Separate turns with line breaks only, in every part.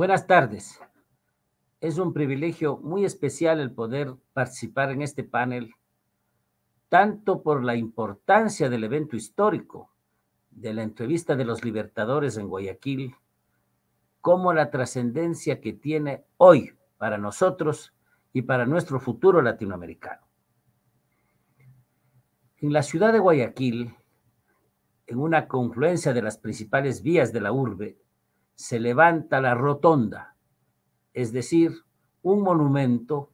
Buenas tardes. Es un privilegio muy especial el poder participar en este panel, tanto por la importancia del evento histórico de la entrevista de los libertadores en Guayaquil, como la trascendencia que tiene hoy para nosotros y para nuestro futuro latinoamericano. En la ciudad de Guayaquil, en una confluencia de las principales vías de la urbe, se levanta la rotonda, es decir, un monumento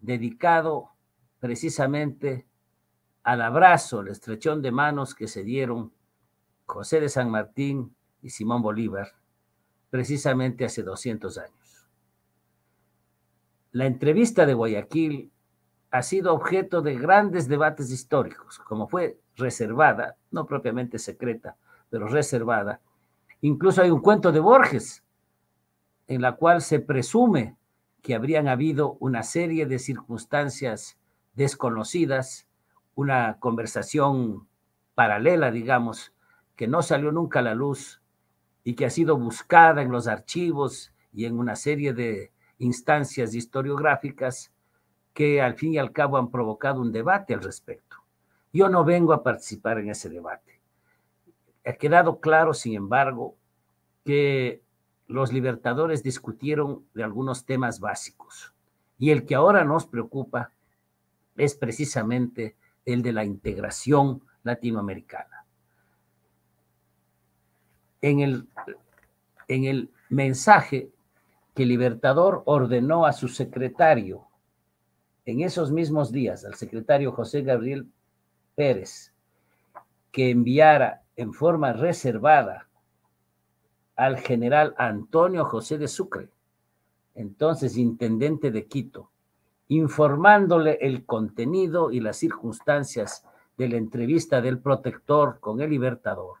dedicado precisamente al abrazo, al estrechón de manos que se dieron José de San Martín y Simón Bolívar precisamente hace 200 años. La entrevista de Guayaquil ha sido objeto de grandes debates históricos, como fue reservada, no propiamente secreta, pero reservada. Incluso hay un cuento de Borges en la cual se presume que habrían habido una serie de circunstancias desconocidas, una conversación paralela, digamos, que no salió nunca a la luz y que ha sido buscada en los archivos y en una serie de instancias historiográficas que al fin y al cabo han provocado un debate al respecto. Yo no vengo a participar en ese debate. Ha quedado claro, sin embargo, que los libertadores discutieron de algunos temas básicos y el que ahora nos preocupa es precisamente el de la integración latinoamericana. En el, en el mensaje que Libertador ordenó a su secretario en esos mismos días al secretario José Gabriel Pérez que enviara en forma reservada al general Antonio José de Sucre, entonces intendente de Quito, informándole el contenido y las circunstancias de la entrevista del protector con el libertador.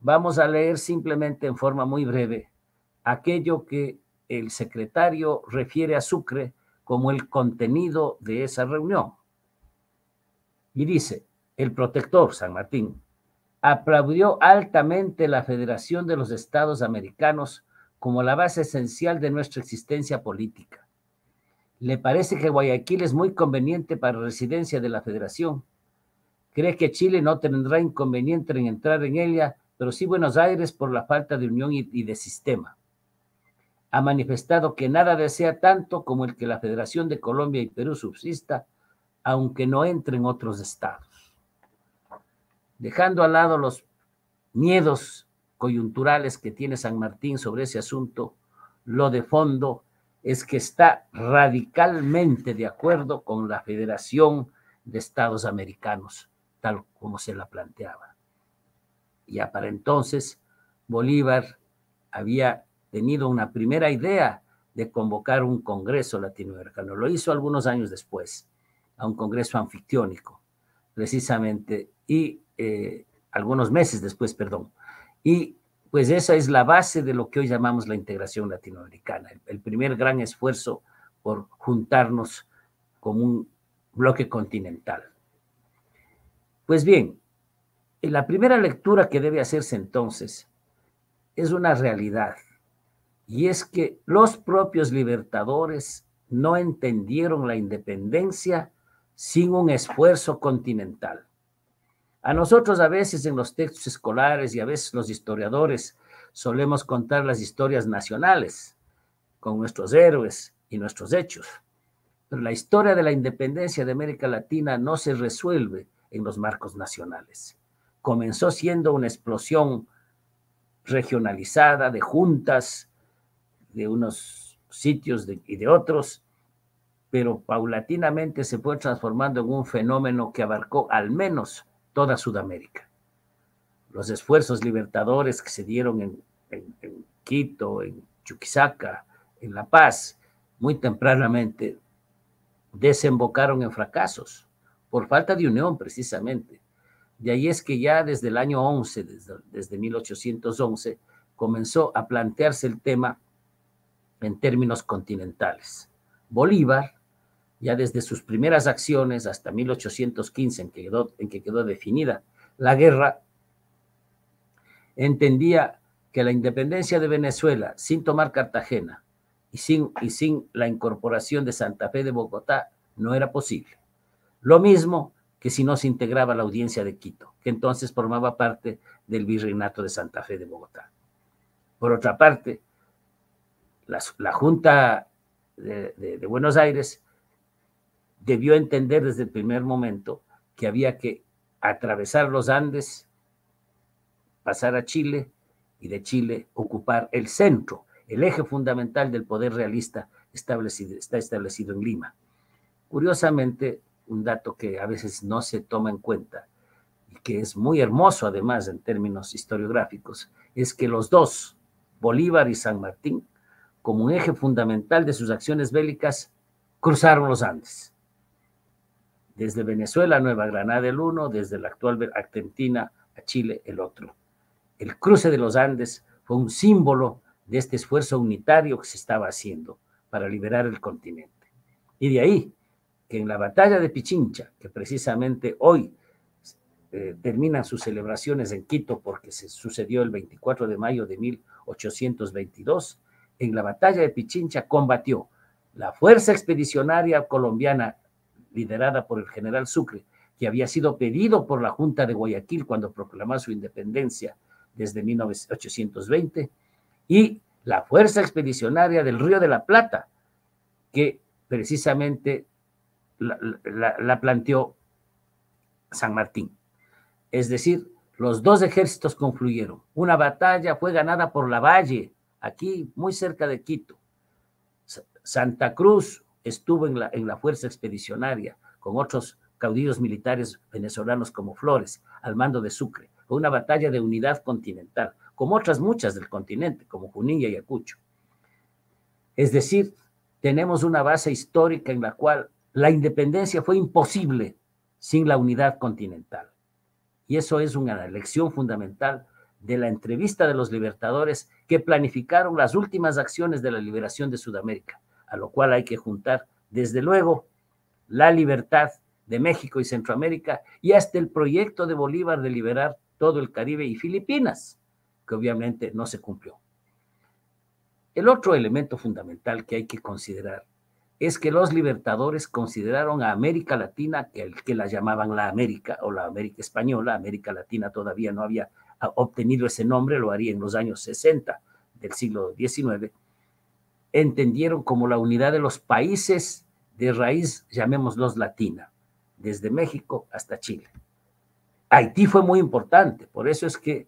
Vamos a leer simplemente en forma muy breve aquello que el secretario refiere a Sucre como el contenido de esa reunión. Y dice, el protector San Martín aplaudió altamente la Federación de los Estados Americanos como la base esencial de nuestra existencia política. Le parece que Guayaquil es muy conveniente para residencia de la Federación. Cree que Chile no tendrá inconveniente en entrar en ella, pero sí Buenos Aires por la falta de unión y, de sistema ha manifestado que nada desea tanto como el que la Federación de Colombia y Perú subsista, aunque no entren otros estados. Dejando al lado los miedos coyunturales que tiene San Martín sobre ese asunto, lo de fondo es que está radicalmente de acuerdo con la Federación de Estados Americanos, tal como se la planteaba. Ya para entonces, Bolívar había tenido una primera idea de convocar un Congreso latinoamericano. Lo hizo algunos años después, a un Congreso anfictiónico, precisamente, y eh, algunos meses después, perdón. Y pues esa es la base de lo que hoy llamamos la integración latinoamericana, el, primer gran esfuerzo por juntarnos como un bloque continental. Pues bien, la primera lectura que debe hacerse entonces es una realidad y es que los propios libertadores no entendieron la independencia sin un esfuerzo continental. A nosotros a veces en los textos escolares y a veces los historiadores solemos contar las historias nacionales con nuestros héroes y nuestros hechos. Pero la historia de la independencia de América Latina no se resuelve en los marcos nacionales. Comenzó siendo una explosión regionalizada de juntas, de unos sitios y de otros, pero paulatinamente se fue transformando en un fenómeno que abarcó al menos toda Sudamérica. Los esfuerzos libertadores que se dieron en, Quito, en Chuquisaca, en La Paz, muy tempranamente desembocaron en fracasos por falta de unión precisamente. De ahí es que ya desde el año 11, desde, desde 1811, comenzó a plantearse el tema en términos continentales. Bolívar, ya desde sus primeras acciones hasta 1815, en que quedó, en que quedó definida la guerra, entendía que la independencia de Venezuela sin tomar Cartagena y sin, y sin la incorporación de Santa Fe de Bogotá no era posible. Lo mismo que si no se integraba la audiencia de Quito, que entonces formaba parte del virreinato de Santa Fe de Bogotá. Por otra parte, la, Junta de, Buenos Aires debió entender desde el primer momento que había que atravesar los Andes, pasar a Chile y de Chile ocupar el centro, el eje fundamental del poder realista establecido, está establecido en Lima. Curiosamente, un dato que a veces no se toma en cuenta y que es muy hermoso además en términos historiográficos, es que los dos, Bolívar y San Martín, como un eje fundamental de sus acciones bélicas, cruzaron los Andes. Desde Venezuela a Nueva Granada el uno, desde la actual Argentina a Chile el otro. El cruce de los Andes fue un símbolo de este esfuerzo unitario que se estaba haciendo para liberar el continente. Y de ahí que en la batalla de Pichincha, que precisamente hoy eh, terminan sus celebraciones en Quito porque se sucedió el 24 de mayo de 1822, en la batalla de Pichincha combatió la fuerza expedicionaria colombiana liderada por el general Sucre, que había sido pedido por la Junta de Guayaquil cuando proclamó su independencia desde 1820, y la fuerza expedicionaria del Río de la Plata, que precisamente la, la planteó San Martín. Es decir, los dos ejércitos confluyeron. Una batalla fue ganada por la Valle, aquí muy cerca de Quito. Santa Cruz estuvo en la, en la fuerza expedicionaria con otros caudillos militares venezolanos como Flores, al mando de Sucre. Fue una batalla de unidad continental, como otras muchas del continente, como Junín y Ayacucho. Es decir, tenemos una base histórica en la cual la independencia fue imposible sin la unidad continental. Y eso es una lección fundamental de la entrevista de los libertadores que planificaron las últimas acciones de la liberación de Sudamérica, a lo cual hay que juntar, desde luego, la libertad de México y Centroamérica y hasta el proyecto de Bolívar de liberar todo el Caribe y Filipinas, que obviamente no se cumplió. El otro elemento fundamental que hay que considerar es que los libertadores consideraron a América Latina, que, que la llamaban la América o la América Española, América Latina todavía no había obtenido ese nombre, lo haría en los años 60 del siglo XIX, entendieron como la unidad de los países de raíz, llamémoslos latina, desde México hasta Chile. Haití fue muy importante, por eso es que,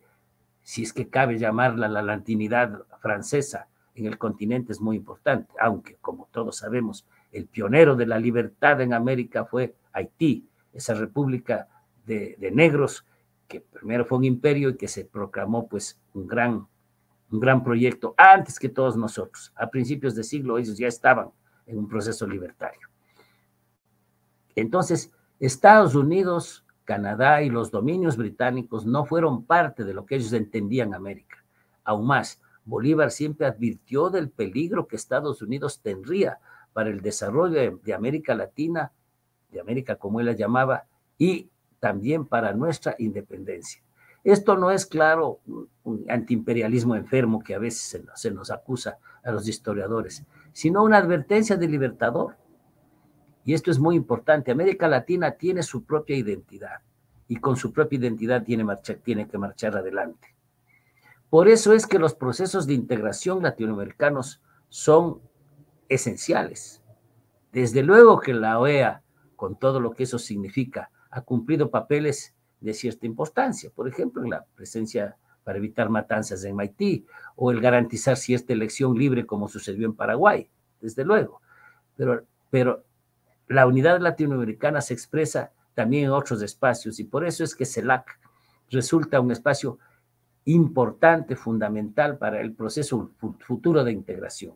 si es que cabe llamarla la latinidad francesa en el continente, es muy importante, aunque como todos sabemos, el pionero de la libertad en América fue Haití, esa república de, de negros que primero fue un imperio y que se proclamó pues un gran, un gran proyecto antes que todos nosotros. A principios de siglo ellos ya estaban en un proceso libertario. Entonces, Estados Unidos, Canadá y los dominios británicos no fueron parte de lo que ellos entendían América. Aún más, Bolívar siempre advirtió del peligro que Estados Unidos tendría para el desarrollo de, de América Latina, de América como él la llamaba, y también para nuestra independencia. Esto no es, claro, un antiimperialismo enfermo que a veces se nos, acusa a los historiadores, sino una advertencia del libertador. Y esto es muy importante. América Latina tiene su propia identidad y con su propia identidad tiene, tiene que marchar adelante. Por eso es que los procesos de integración latinoamericanos son esenciales. Desde luego que la OEA, con todo lo que eso significa, ha cumplido papeles de cierta importancia, por ejemplo, en la presencia para evitar matanzas en Haití o el garantizar cierta elección libre como sucedió en Paraguay, desde luego. Pero, pero la unidad latinoamericana se expresa también en otros espacios y por eso es que CELAC resulta un espacio importante, fundamental para el proceso futuro de integración.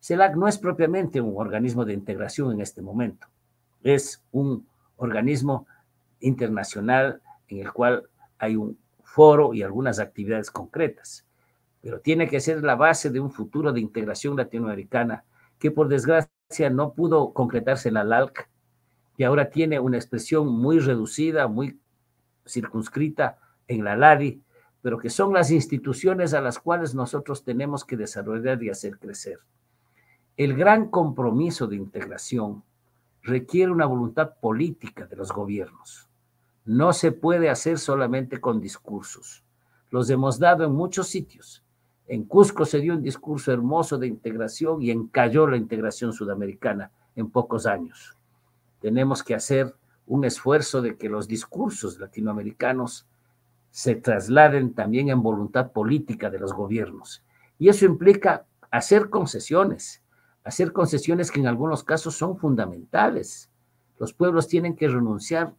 CELAC no es propiamente un organismo de integración en este momento, es un organismo internacional en el cual hay un foro y algunas actividades concretas, pero tiene que ser la base de un futuro de integración latinoamericana que por desgracia no pudo concretarse en la LALC, que ahora tiene una expresión muy reducida, muy circunscrita en la LADI, pero que son las instituciones a las cuales nosotros tenemos que desarrollar y hacer crecer. El gran compromiso de integración requiere una voluntad política de los gobiernos. No se puede hacer solamente con discursos. Los hemos dado en muchos sitios. En Cusco se dio un discurso hermoso de integración y encalló la integración sudamericana en pocos años. Tenemos que hacer un esfuerzo de que los discursos latinoamericanos se trasladen también en voluntad política de los gobiernos. Y eso implica hacer concesiones, hacer concesiones que en algunos casos son fundamentales. Los pueblos tienen que renunciar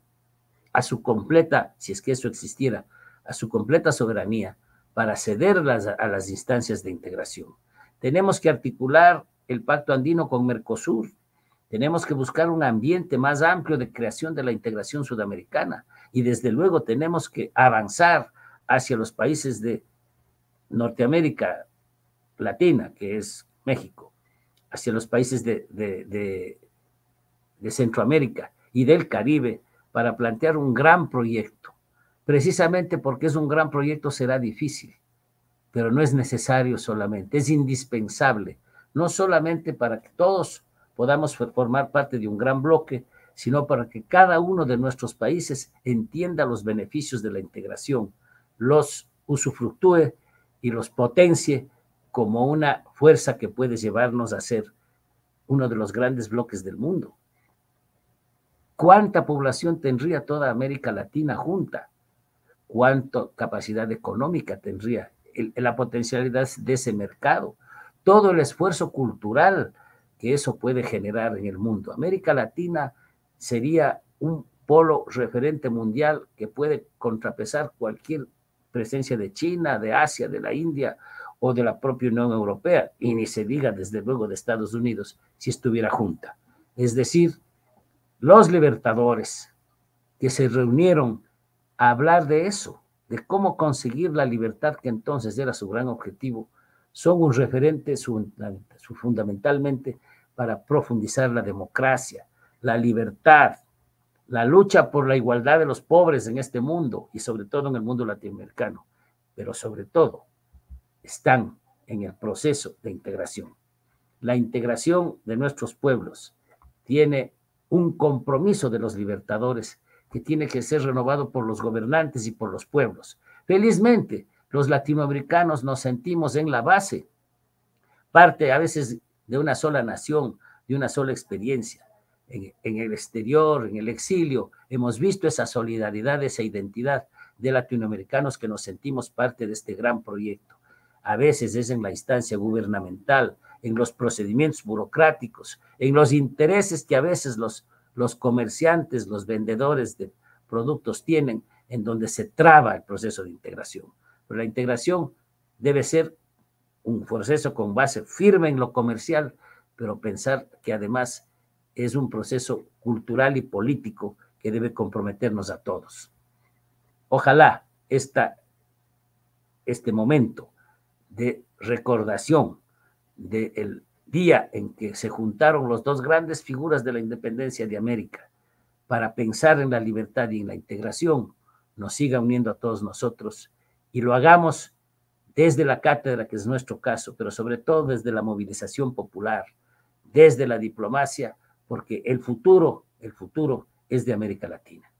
a su completa, si es que eso existiera, a su completa soberanía para ceder a las instancias de integración. Tenemos que articular el pacto andino con Mercosur. Tenemos que buscar un ambiente más amplio de creación de la integración sudamericana y desde luego tenemos que avanzar hacia los países de Norteamérica Latina, que es México, hacia los países de, de, de Centroamérica y del Caribe para plantear un gran proyecto. Precisamente porque es un gran proyecto será difícil, pero no es necesario solamente, es indispensable, no solamente para que todos podamos formar parte de un gran bloque, sino para que cada uno de nuestros países entienda los beneficios de la integración, los usufructúe y los potencie como una fuerza que puede llevarnos a ser uno de los grandes bloques del mundo. ¿Cuánta población tendría toda América Latina junta? ¿Cuánta capacidad económica tendría? la potencialidad de ese mercado, todo el esfuerzo cultural que eso puede generar en el mundo. América Latina sería un polo referente mundial que puede contrapesar cualquier presencia de China, de Asia, de la India o de la propia Unión Europea, y ni se diga desde luego de Estados Unidos si estuviera junta. Es decir, los libertadores que se reunieron a hablar de eso, de cómo conseguir la libertad que entonces era su gran objetivo, son un referente fundamentalmente para profundizar la democracia, la libertad, la lucha por la igualdad de los pobres en este mundo y sobre todo en el mundo latinoamericano, pero sobre todo están en el proceso de integración. La integración de nuestros pueblos tiene un compromiso de los libertadores que tiene que ser renovado por los gobernantes y por los pueblos. Felizmente, los latinoamericanos nos sentimos en la base, parte a veces de una sola nación, de una sola experiencia. En, el exterior, en el exilio, hemos visto esa solidaridad, esa identidad de latinoamericanos que nos sentimos parte de este gran proyecto. A veces es en la instancia gubernamental, en los procedimientos burocráticos, en los intereses que a veces los, los comerciantes, los vendedores de productos tienen, en donde se traba el proceso de integración. Pero la integración debe ser un proceso con base firme en lo comercial, pero pensar que además es un proceso cultural y político que debe comprometernos a todos. Ojalá esta, este momento de recordación del día en que se juntaron las dos grandes figuras de la independencia de América para pensar en la libertad y en la integración, nos siga uniendo a todos nosotros y lo hagamos desde la cátedra, que es nuestro caso, pero sobre todo desde la movilización popular, desde la diplomacia, porque el futuro, el futuro es de América Latina.